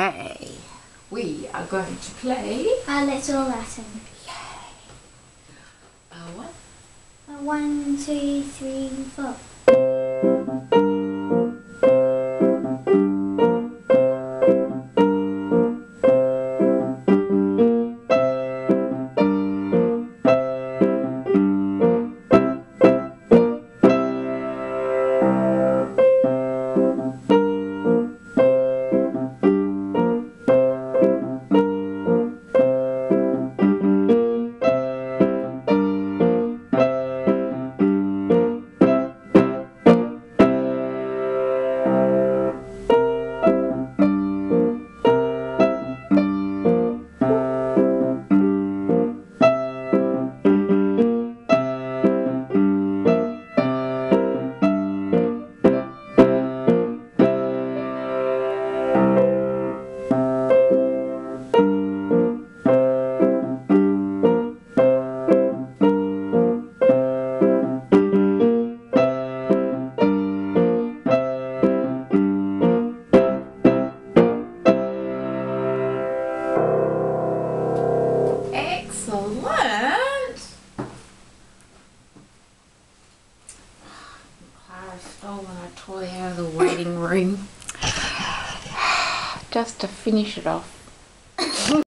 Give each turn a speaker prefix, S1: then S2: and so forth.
S1: Okay, we are going to play
S2: A little Latin.
S1: a one.
S2: A One, two, three, four.
S1: Clara's stolen a toy out of the waiting room. Just to finish it off.